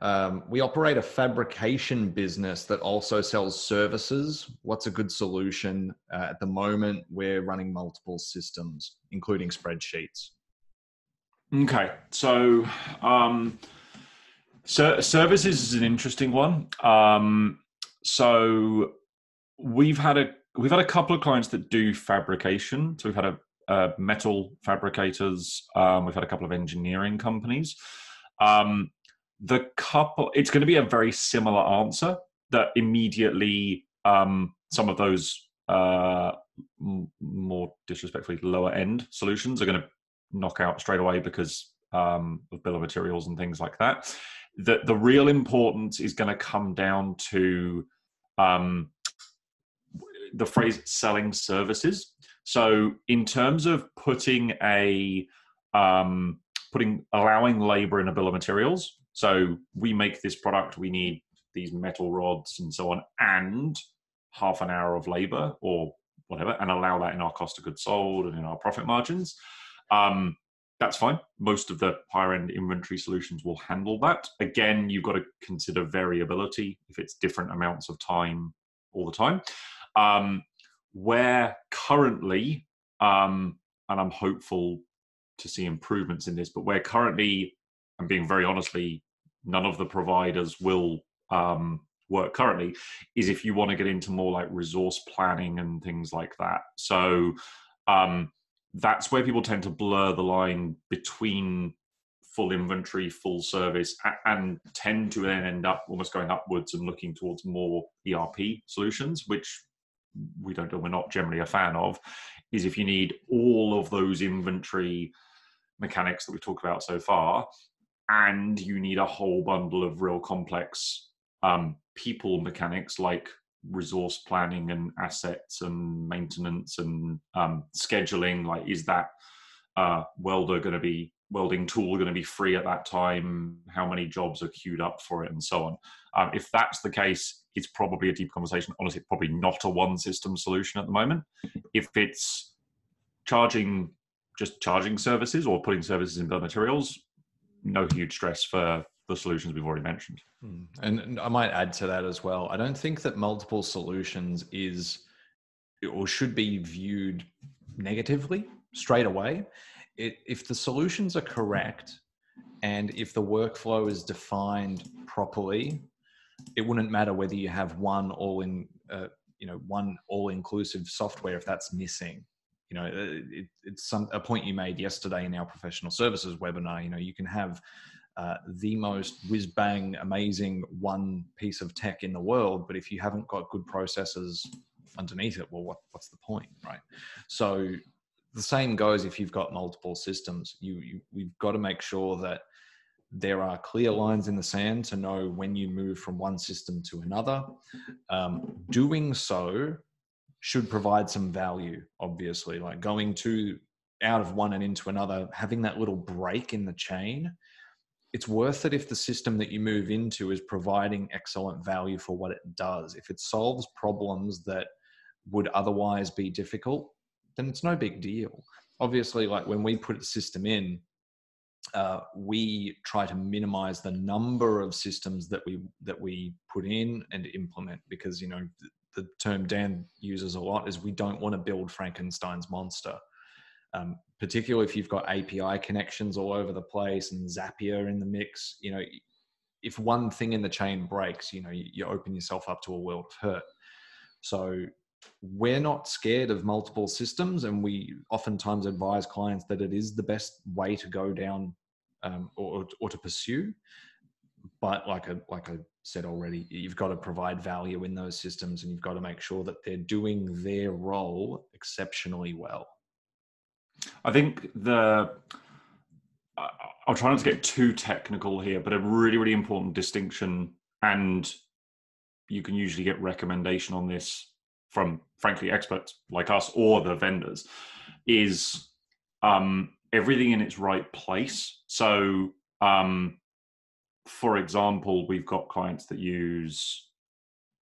um, we operate a fabrication business that also sells services. What's a good solution? Uh, at the moment, we're running multiple systems, including spreadsheets. Okay, so um, so services is an interesting one. Um, so we've had a we've had a couple of clients that do fabrication. So we've had a, a metal fabricators. Um, we've had a couple of engineering companies. Um, the couple it's going to be a very similar answer that immediately um, some of those uh, m- more disrespectfully lower end solutions are going to knock out straight away because um, of bill of materials and things like that. The the real importance is going to come down to um, the phrase selling services. So in terms of putting a um, putting allowing labor in a bill of materials so we make this product, we need these metal rods and so on, and half an hour of labor or whatever, and allow that in our cost of goods sold and in our profit margins. Um, that's fine. Most of the higher end inventory solutions will handle that. Again, you've got to consider variability if it's different amounts of time all the time. Um, where currently, um, and I'm hopeful to see improvements in this, but where currently, I'm being very honestly none of the providers will um, work currently is if you want to get into more like resource planning and things like that. So um, that's where people tend to blur the line between full inventory, full service, and tend to then end up almost going upwards and looking towards more ERP solutions, which we don't do, we're not generally a fan of. Is if you need all of those inventory mechanics that we've talked about so far, and you need a whole bundle of real complex um, people mechanics like resource planning and assets and maintenance and um, scheduling like is that uh, welder going to be welding tool going to be free at that time? How many jobs are queued up for it and so on? Um, if that's the case it's probably a deep conversation. Honestly probably not a one system solution at the moment. If it's charging just charging services or putting services in bill materials no huge stress for the solutions we've already mentioned. Hmm. And I might add to that as well. I don't think that multiple solutions is or should be viewed negatively straight away. It, if the solutions are correct and if the workflow is defined properly, it wouldn't matter whether you have one all in, uh, you know, one all inclusive software if that's missing you know it, it's some a point you made yesterday in our professional services webinar you know you can have uh, the most whiz bang amazing one piece of tech in the world but if you haven't got good processes underneath it well what, what's the point right? So the same goes if you've got multiple systems. You, you we've got to make sure that there are clear lines in the sand to know when you move from one system to another. Um, doing so should provide some value obviously like going to out of one and into another having that little break in the chain it's worth it if the system that you move into is providing excellent value for what it does if it solves problems that would otherwise be difficult then it's no big deal obviously like when we put a system in uh, we try to minimize the number of systems that we that we put in and implement because you know the term Dan uses a lot is we don't want to build Frankenstein's monster. Um, particularly if you've got API connections all over the place and Zapier in the mix, you know, if one thing in the chain breaks, you know, you, you open yourself up to a world of hurt. So we're not scared of multiple systems, and we oftentimes advise clients that it is the best way to go down um, or, or to pursue. But like I, like I said already, you've got to provide value in those systems, and you've got to make sure that they're doing their role exceptionally well. I think the I'll try not to get too technical here, but a really, really important distinction, and you can usually get recommendation on this from, frankly, experts like us or the vendors, is um, everything in its right place. So, um, for example, we've got clients that use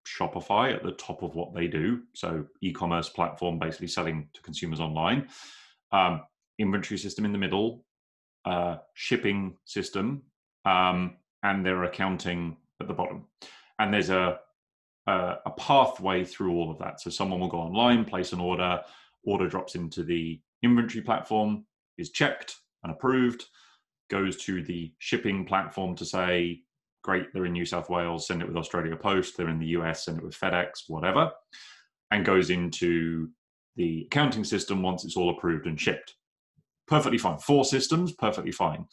Shopify at the top of what they do. So, e commerce platform basically selling to consumers online. Um, inventory system in the middle, uh, shipping system, um, and their accounting at the bottom. And there's a, a, a pathway through all of that. So someone will go online, place an order, order drops into the inventory platform, is checked and approved, goes to the shipping platform to say, great, they're in New South Wales, send it with Australia Post, they're in the US, send it with FedEx, whatever, and goes into the accounting system once it's all approved and shipped. Perfectly fine. Four systems, perfectly fine.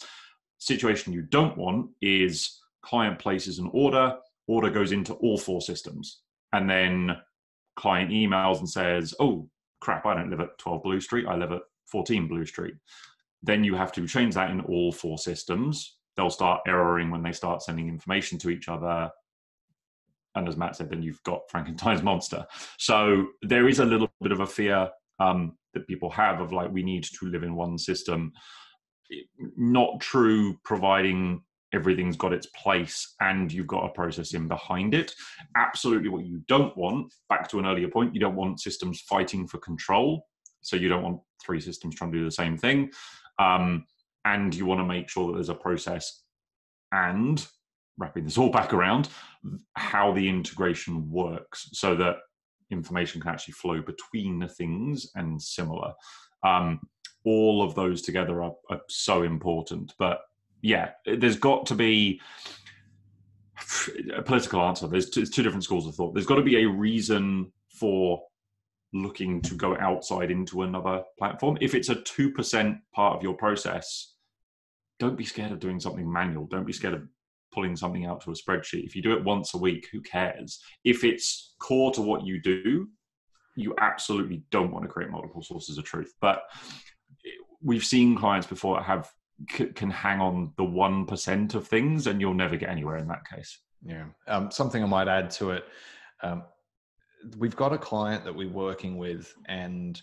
Situation you don't want is client places an order, order goes into all four systems, and then client emails and says, oh, crap, I don't live at 12 Blue Street, I live at 14 Blue Street. Then you have to change that in all four systems. They'll start erroring when they start sending information to each other and as Matt said, then you've got Frankenstein's monster. So there is a little bit of a fear um, that people have of like we need to live in one system. Not true, providing everything's got its place and you've got a process in behind it. Absolutely, what you don't want, back to an earlier point, you don't want systems fighting for control. So you don't want three systems trying to do the same thing. Um, and you want to make sure that there's a process and wrapping this all back around how the integration works so that information can actually flow between the things and similar. Um, all of those together are, are, so important but yeah there's got to be a political answer. There's two, two different schools of thought. There's got to be a reason for looking to go outside into another platform. If it's a 2% part of your process don't be scared of doing something manual. Don't be scared of pulling something out to a spreadsheet. If you do it once a week, who cares? If it's core to what you do, you absolutely don't want to create multiple sources of truth. But we've seen clients before have can hang on the one percent of things, and you'll never get anywhere in that case. Yeah. Um, something I might add to it. Um, we've got a client that we're working with, and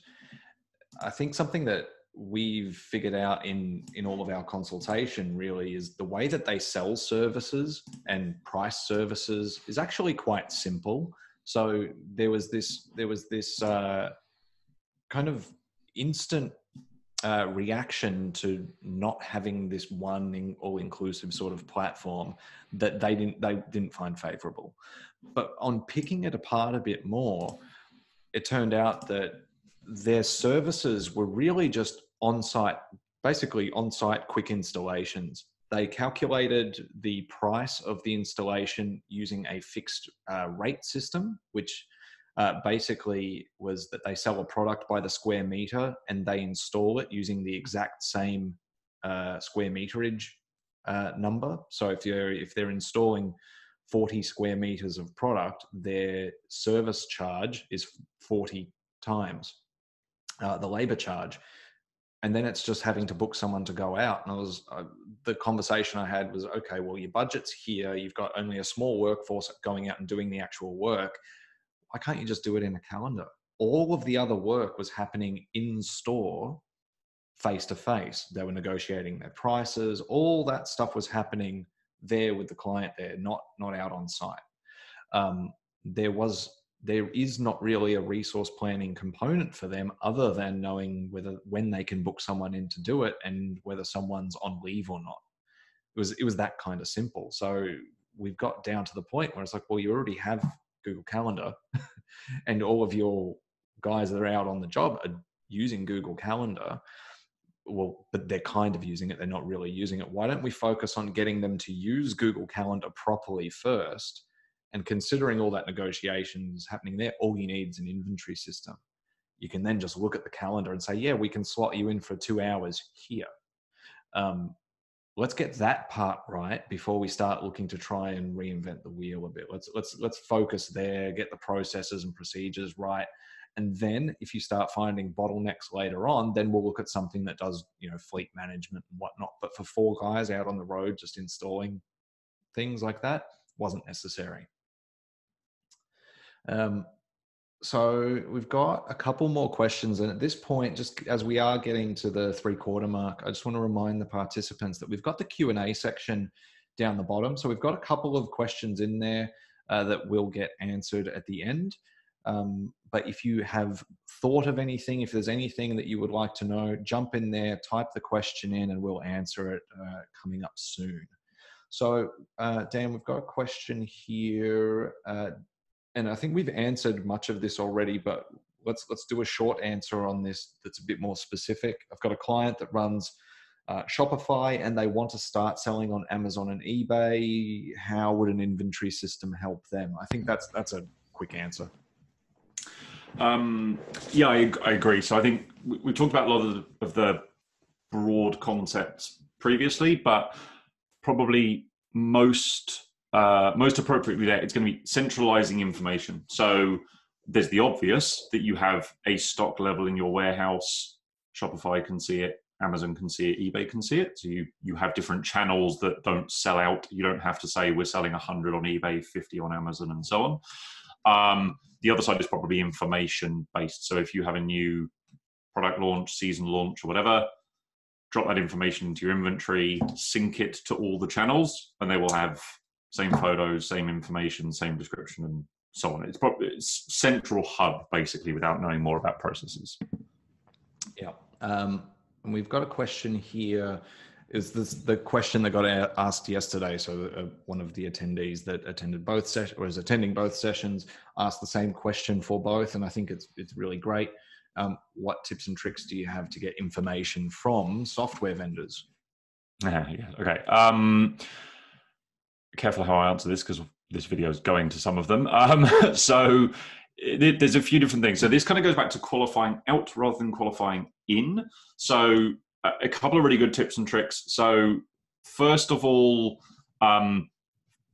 I think something that we've figured out in in all of our consultation really is the way that they sell services and price services is actually quite simple. So there was this there was this uh, kind of instant uh, reaction to not having this one all-inclusive sort of platform that they didn't they didn't find favorable. But on picking it apart a bit more it turned out that their services were really just on site, basically on site quick installations. They calculated the price of the installation using a fixed uh, rate system, which uh, basically was that they sell a product by the square meter and they install it using the exact same uh, square meterage uh, number. So if you're if they're installing 40 square meters of product, their service charge is 40 times uh, the labor charge. And then it's just having to book someone to go out. And i was uh, the conversation i had was okay well your budget's here. You've got only a small workforce going out and doing the actual work. Why can't you just do it in a calendar? All of the other work was happening in store face to face they were negotiating their prices. All that stuff was happening there with the client there not not out on site. Um, there was there is not really a resource planning component for them other than knowing whether when they can book someone in to do it and whether someone's on leave or not. It was it was that kind of simple. So we've got down to the point where it's like well you already have google calendar and all of your guys that are out on the job are using google calendar. Well but they're kind of using it they're not really using it. Why don't we focus on getting them to use google calendar properly first And considering all that negotiations happening there, all you need is an inventory system. You can then just look at the calendar and say, yeah, we can slot you in for two hours here. Um, let's get that part right before we start looking to try and reinvent the wheel a bit. Let's let's let's focus there, get the processes and procedures right. And then if you start finding bottlenecks later on, then we'll look at something that does, you know, fleet management and whatnot. But for four guys out on the road just installing things like that wasn't necessary. Um, so we've got a couple more questions, and at this point, just as we are getting to the three quarter mark, I just want to remind the participants that we've got the Q and A section down the bottom. So we've got a couple of questions in there uh, that will get answered at the end. Um, but if you have thought of anything, if there's anything that you would like to know, jump in there, type the question in, and we'll answer it uh, coming up soon. So, uh, Dan, we've got a question here, uh, and I think we've answered much of this already, but let's let's do a short answer on this that's a bit more specific. I've got a client that runs uh, Shopify and they want to start selling on Amazon and eBay. How would an inventory system help them? I think that's that's a quick answer. Um, yeah, I, I, agree. So I think we, we talked about a lot of the, of the broad concepts previously, but probably most uh, most appropriately there, it's going to be centralizing information. So there's the obvious that you have a stock level in your warehouse. Shopify can see it, Amazon can see it, eBay can see it. So you you have different channels that don't sell out. You don't have to say we're selling 100 on eBay, 50 on Amazon, and so on. Um, the other side is probably information based. So if you have a new product launch, season launch, or whatever, drop that information into your inventory, sync it to all the channels, and they will have same photos, same information, same description, and so on. It's probably it's central hub basically, without knowing more about processes. Yeah, um, and we've got a question here. Is this the question that got asked yesterday? So uh, one of the attendees that attended both sessions or is attending both sessions asked the same question for both, and I think it's it's really great um, what tips and tricks do you have to get information from software vendors? Yeah, yeah. Okay. Um, careful how I answer this because this video is going to some of them. Um, so it, there's a few different things. So this kind of goes back to qualifying out rather than qualifying in. So a, a couple of really good tips and tricks. So first of all, um,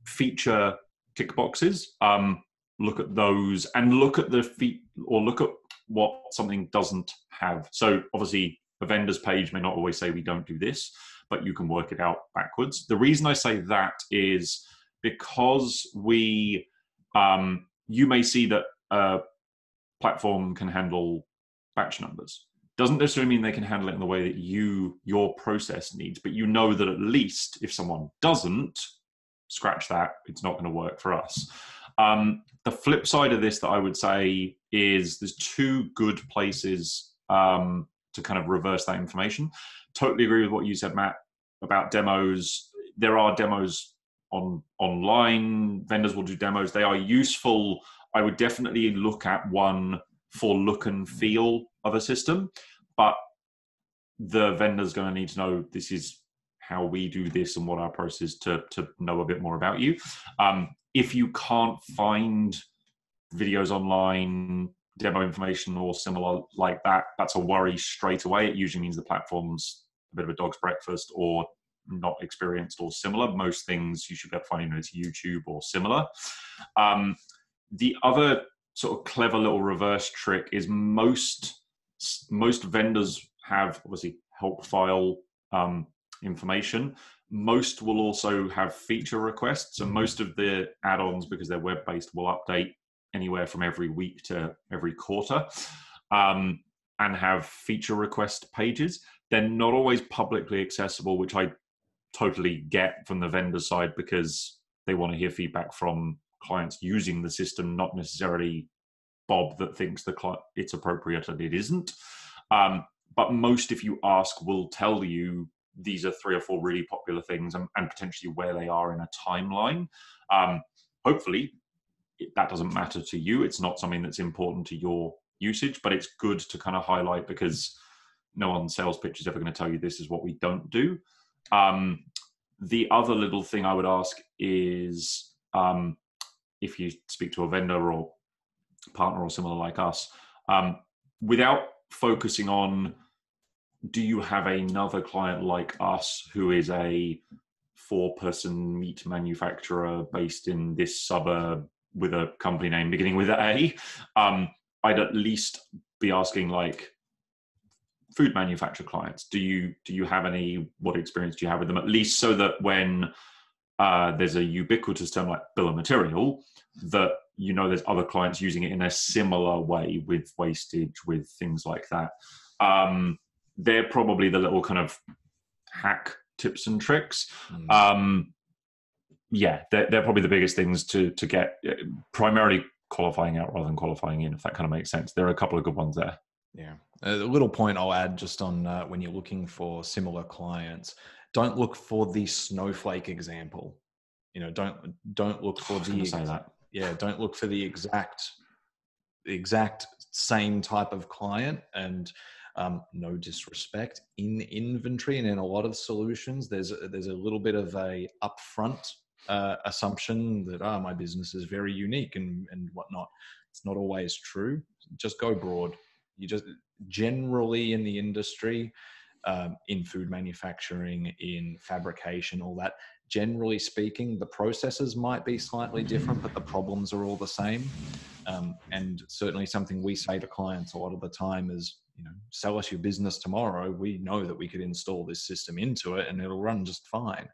feature tick boxes. Um, look at those and look at the feet or look at what something doesn't have. So obviously, a vendor's page may not always say we don't do this, but you can work it out backwards. The reason I say that is because we, um, you may see that a platform can handle batch numbers. Doesn't necessarily mean they can handle it in the way that you your process needs, but you know that at least if someone doesn't, scratch that, it's not going to work for us. Um, the flip side of this that I would say is there's two good places um, to kind of reverse that information. Totally agree with what you said, Matt, about demos. There are demos on online. Vendors will do demos. They are useful. I would definitely look at one for look and feel of a system, but the vendor's going to need to know this is how we do this and what our process to to know a bit more about you. Um, if you can't find videos online, demo information or similar like that, that's a worry straight away. It usually means the platform's bit of a dog's breakfast or not experienced or similar. Most things you should be able to find either to YouTube or similar. Um, the other sort of clever little reverse trick is most most vendors have obviously help file um, information most will also have feature requests, and most of the add-ons, because they're web-based, will update anywhere from every week to every quarter, um, and have feature request pages. They're not always publicly accessible, which I totally get from the vendor side because they want to hear feedback from clients using the system, not necessarily Bob that thinks the cli- it's appropriate and it isn't. Um, but most, if you ask, will tell you these are three or four really popular things and, and potentially where they are in a timeline. Um, hopefully, that doesn't matter to you. It's not something that's important to your usage, but it's good to kind of highlight because no one sales pitch is ever going to tell you this is what we don't do. Um, the other little thing I would ask is um, if you speak to a vendor or partner or similar like us, um, without focusing on do you have another client like us who is a four person meat manufacturer based in this suburb with a company name beginning with A, um, I'd at least be asking like food manufacturer clients do you do you have any what experience do you have with them? At least so that when uh, there's a ubiquitous term like bill of material that you know there's other clients using it in a similar way with wastage with things like that. Um, they're probably the little kind of hack tips and tricks. Mm. um, yeah they're, they're probably the biggest things to to get uh, primarily qualifying out rather than qualifying in if that kind of makes sense. There are a couple of good ones there. Yeah a little point i'll add just on uh, when you're looking for similar clients don't look for the snowflake example. You know don't don't look for the say that. yeah don't look for the exact the exact same type of client and um, no disrespect in inventory and in a lot of solutions there's a, there's a little bit of a upfront uh, assumption that oh, my business is very unique and and whatnot. It's not always true. Just go broad. You just generally in the industry um, in food manufacturing in fabrication all that generally speaking, the processes might be slightly different, but the problems are all the same. Um, and certainly something we say to clients a lot of the time is, you know, sell us your business tomorrow. We know that we could install this system into it and it'll run just fine.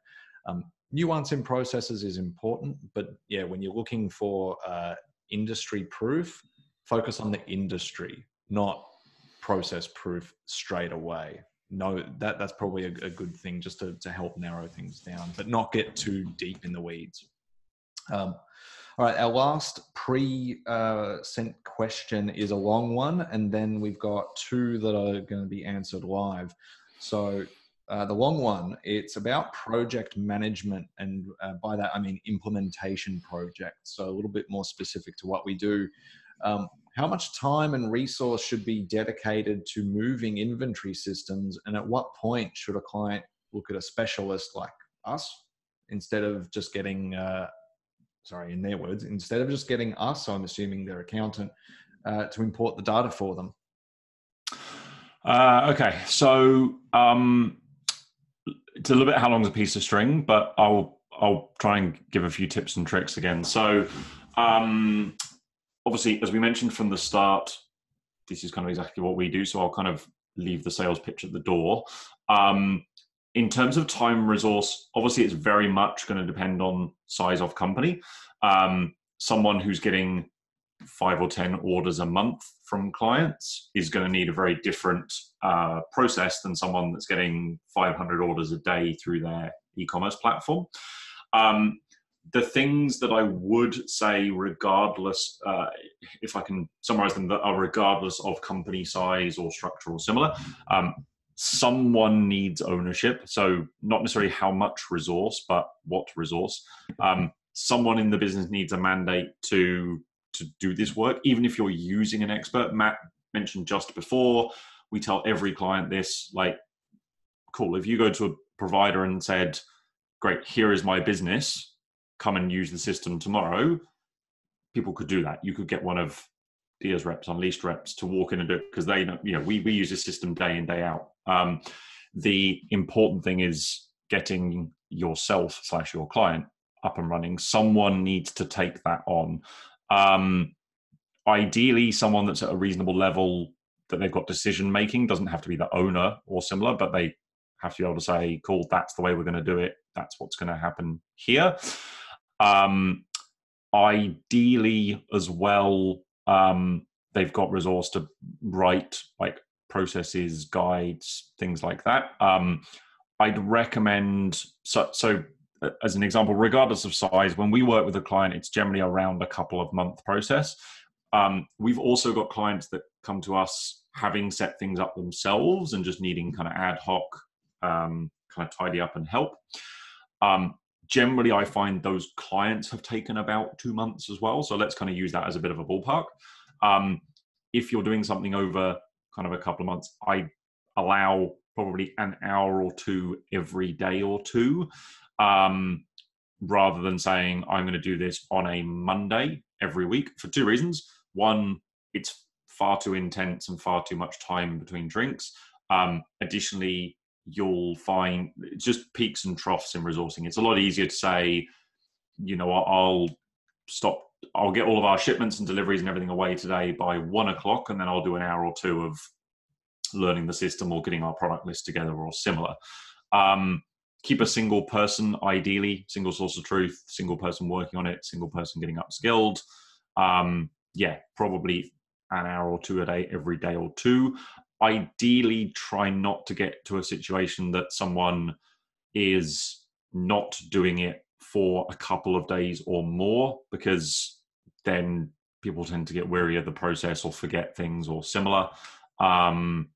Um, nuance in processes is important, but yeah, when you're looking for uh, industry proof, focus on the industry, not process proof straight away No, that that's probably a, a, good thing just to, to help narrow things down, but not get too deep in the weeds. Um, all right, our last pre uh, sent question is a long one, and then we've got two that are going to be answered live. So, uh, the long one, it's about project management, and uh, by that I mean implementation projects. So, a little bit more specific to what we do. Um, how much time and resource should be dedicated to moving inventory systems and at what point should a client look at a specialist like us instead of just getting uh, sorry in their words instead of just getting us so i'm assuming their accountant uh, to import the data for them? Uh, okay. So um, it's a little bit how long's a piece of string but i'll i'll try and give a few tips and tricks again. So um, obviously, as we mentioned from the start, this is kind of exactly what we do. So I'll kind of leave the sales pitch at the door. Um, in terms of time resource, obviously, it's very much going to depend on size of company. Um, someone who's getting five or 10 orders a month from clients is going to need a very different uh, process than someone that's getting 500 orders a day through their e commerce platform. Um, the things that I would say, regardless, uh, if I can summarize them, that are regardless of company size or structure or similar, um, someone needs ownership. So, not necessarily how much resource, but what resource. Um, someone in the business needs a mandate to to do this work, even if you're using an expert. Matt mentioned just before, we tell every client this like, cool, if you go to a provider and said, great, here is my business come and use the system tomorrow, people could do that. You could get one of DEAR's reps, Unleashed reps, to walk in and do it because they know, you know, we, we use this system day in, day out. Um, the important thing is getting yourself slash your client up and running. Someone needs to take that on. Um, ideally, someone that's at a reasonable level that they've got decision making doesn't have to be the owner or similar, but they have to be able to say, cool, that's the way we're going to do it. That's what's going to happen here. Um, ideally, as well, um, they've got resource to write like processes, guides, things like that. Um, I'd recommend so, so uh, as an example, regardless of size, when we work with a client, it's generally around a couple of month process. Um, we've also got clients that come to us having set things up themselves and just needing kind of ad hoc um, kind of tidy up and help. Um, generally i find those clients have taken about two months as well so let's kind of use that as a bit of a ballpark um, if you're doing something over kind of a couple of months i allow probably an hour or two every day or two um, rather than saying I'm going to do this on a Monday every week for two reasons. One, it's far too intense and far too much time between drinks. Um, additionally, you'll find just peaks and troughs in resourcing. It's a lot easier to say, you know, I'll stop, I'll get all of our shipments and deliveries and everything away today by one o'clock, and then I'll do an hour or two of learning the system or getting our product list together or similar. Um, keep a single person, ideally, single source of truth, single person working on it, single person getting upskilled. Um, yeah, probably an hour or two a day every day or two. Ideally, try not to get to a situation that someone is not doing it for a couple of days or more because then people tend to get weary of the process or forget things or similar. Um,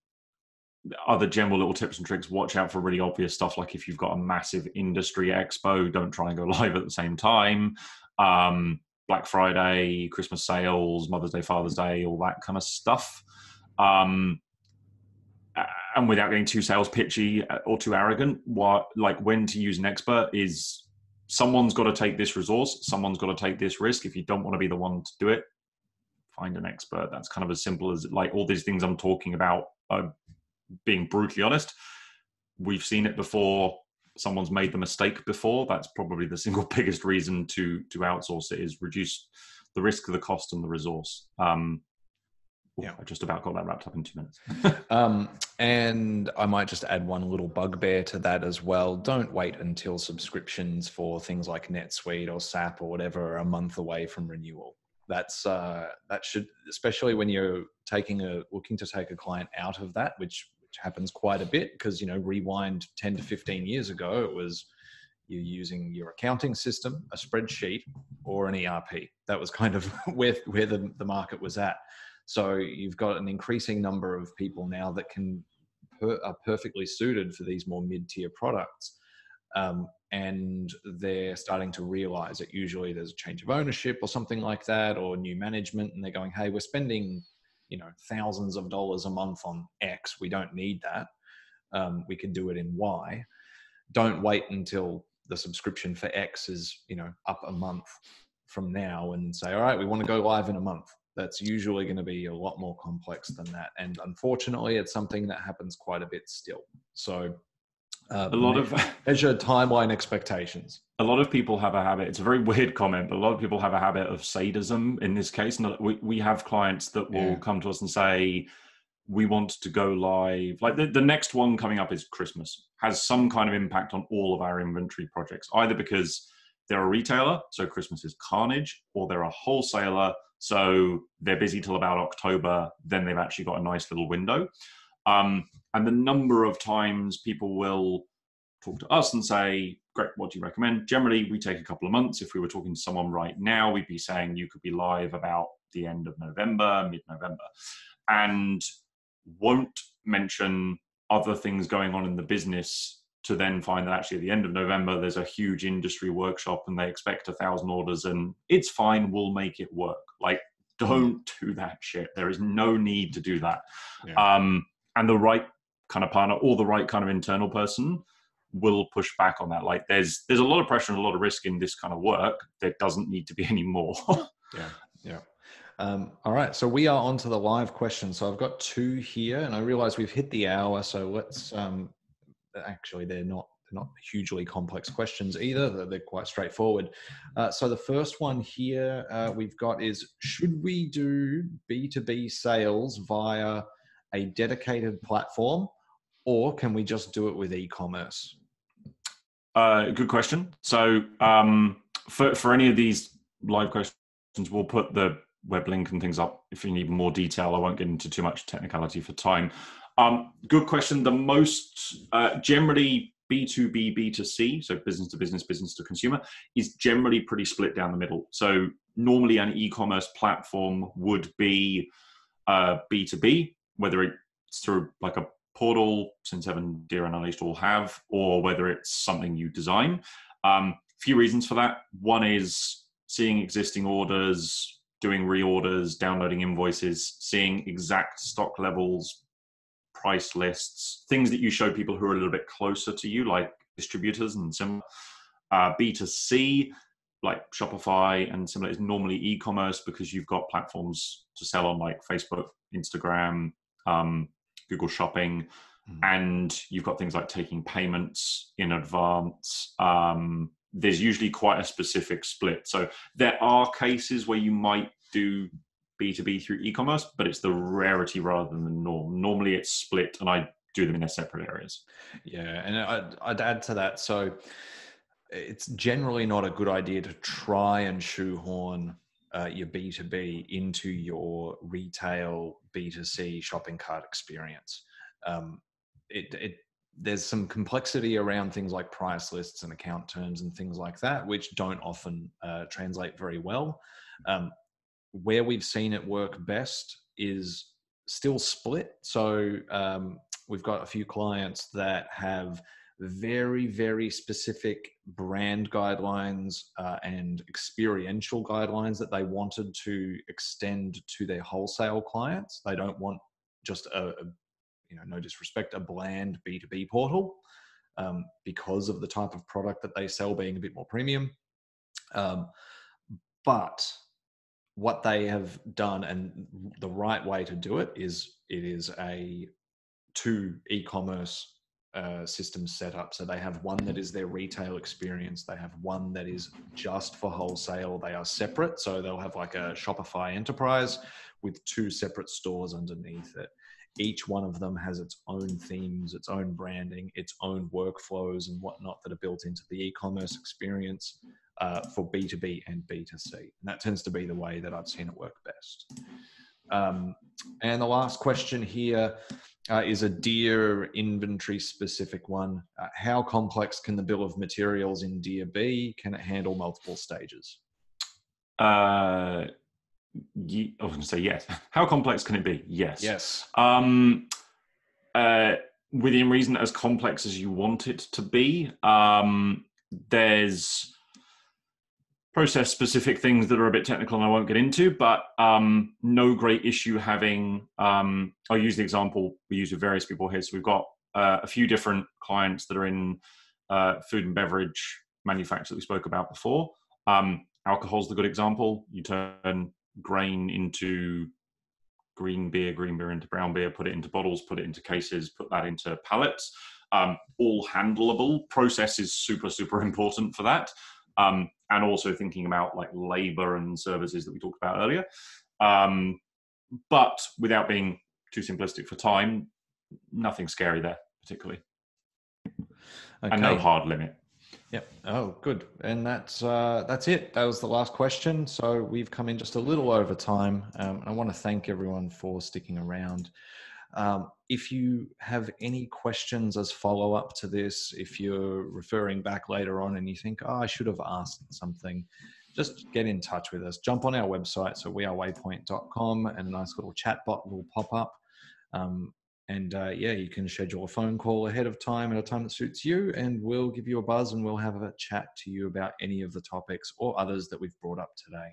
other general little tips and tricks watch out for really obvious stuff like if you've got a massive industry expo don't try and go live at the same time um, black friday christmas sales mother's day father's day all that kind of stuff um, and without getting too sales pitchy uh, or too arrogant what like when to use an expert is someone's got to take this resource someone's got to take this risk if you don't want to be the one to do it find an expert that's kind of as simple as like all these things i'm talking about are being brutally honest, we've seen it before. Someone's made the mistake before. That's probably the single biggest reason to to outsource it is reduce the risk, of the cost, and the resource. Um, yeah, I just about got that wrapped up in two minutes. um, and I might just add one little bugbear to that as well. Don't wait until subscriptions for things like NetSuite or SAP or whatever are a month away from renewal. That's uh, that should, especially when you're taking a looking to take a client out of that, which which happens quite a bit because you know rewind 10 to 15 years ago it was you're using your accounting system a spreadsheet or an erp that was kind of where, where the, the market was at so you've got an increasing number of people now that can per, are perfectly suited for these more mid-tier products um, and they're starting to realize that usually there's a change of ownership or something like that or new management and they're going hey we're spending you know thousands of dollars a month on X. We don't need that. Um, we can do it in Y. Don't wait until the subscription for X is you know up a month from now and say, all right, we want to go live in a month. That's usually going to be a lot more complex than that. And unfortunately, it's something that happens quite a bit still. So uh, a lot of measure timeline expectations. A lot of people have a habit. It's a very weird comment, but a lot of people have a habit of sadism. In this case, we we have clients that will yeah. come to us and say, "We want to go live." Like the, the next one coming up is Christmas. Has some kind of impact on all of our inventory projects, either because they're a retailer, so Christmas is carnage, or they're a wholesaler, so they're busy till about October. Then they've actually got a nice little window. Um, and the number of times people will talk to us and say, Great, what do you recommend? Generally, we take a couple of months. If we were talking to someone right now, we'd be saying you could be live about the end of November, mid November, and won't mention other things going on in the business to then find that actually at the end of November there's a huge industry workshop and they expect a thousand orders and it's fine, we'll make it work. Like, don't do that shit. There is no need to do that. Yeah. Um, and the right kind of partner or the right kind of internal person will push back on that like there's there's a lot of pressure and a lot of risk in this kind of work there doesn't need to be any more yeah yeah um, all right so we are on to the live questions so i've got two here and i realize we've hit the hour so let's um, actually they're not they're not hugely complex questions either they're, they're quite straightforward uh, so the first one here uh, we've got is should we do b2b sales via a dedicated platform, or can we just do it with e-commerce? Uh, good question. So um, for for any of these live questions, we'll put the web link and things up if you need more detail. I won't get into too much technicality for time. Um, good question. The most uh, generally B2B, B2C, so business to business, business to consumer, is generally pretty split down the middle. So normally an e-commerce platform would be uh, B2B, whether it's through like a portal, since Seven DEAR and Unleashed all have, or whether it's something you design. Um, few reasons for that. One is seeing existing orders, doing reorders, downloading invoices, seeing exact stock levels, price lists, things that you show people who are a little bit closer to you, like distributors and similar. Uh, B2C, like Shopify and similar, is normally e commerce because you've got platforms to sell on like Facebook, Instagram, um, Google Shopping, mm. and you've got things like taking payments in advance. Um, there's usually quite a specific split. So there are cases where you might do B2B through e-commerce, but it's the rarity rather than the norm. Normally it's split and I do them in their separate areas. Yeah, and I'd, I'd add to that. So it's generally not a good idea to try and shoehorn uh, your B2B into your retail B2C shopping cart experience. Um, it, it there's some complexity around things like price lists and account terms and things like that, which don't often uh, translate very well. Um, where we've seen it work best is still split. So um, we've got a few clients that have very, very specific brand guidelines uh, and experiential guidelines that they wanted to extend to their wholesale clients. They don't want just a, a you know, no disrespect, a bland B2B portal um, because of the type of product that they sell being a bit more premium. Um, but what they have done and the right way to do it is it is a two e-commerce uh, systems set up. So they have one that is their retail experience. They have one that is just for wholesale. They are separate. So they'll have like a Shopify enterprise with two separate stores underneath it each one of them has its own themes, its own branding, its own workflows and whatnot that are built into the e-commerce experience uh, for B2B and B2C. And that tends to be the way that I've seen it work best. Um, and the last question here uh, is a DEAR inventory specific one. Uh, how complex can the bill of materials in DEAR be? Can it handle multiple stages? Uh, I was going to say yes. How complex can it be? Yes. Yes. Um, uh, within reason, as complex as you want it to be. Um, there's process specific things that are a bit technical and I won't get into, but um, no great issue having. Um, I'll use the example we use with various people here. So we've got uh, a few different clients that are in uh, food and beverage manufacture that we spoke about before. Um, alcohol's the good example. You turn grain into green beer, green beer into brown beer, put it into bottles, put it into cases, put that into pallets. Um, all handleable. Process is super, super important for that. Um, and also thinking about like labor and services that we talked about earlier. Um, but without being too simplistic for time, nothing scary there particularly. Okay. And no hard limit. Yep. Oh, good. And that's uh, that's it. That was the last question. So we've come in just a little over time. Um, I want to thank everyone for sticking around. Um, if you have any questions as follow up to this, if you're referring back later on and you think, oh, I should have asked something, just get in touch with us. Jump on our website, so wearewaypoint.com, and a nice little chat bot will pop up. Um, and uh, yeah, you can schedule a phone call ahead of time at a time that suits you, and we'll give you a buzz and we'll have a chat to you about any of the topics or others that we've brought up today.